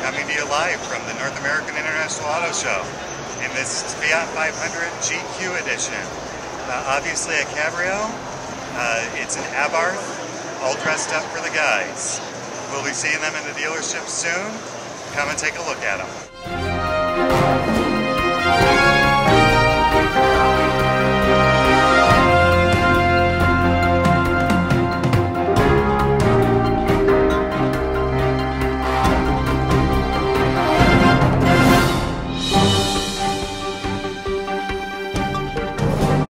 coming to you live from the North American International Auto Show in this Fiat 500 GQ edition. Uh, obviously a Cabrio, uh, it's an Abarth, all dressed up for the guys. We'll be seeing them in the dealership soon. Come and take a look at them.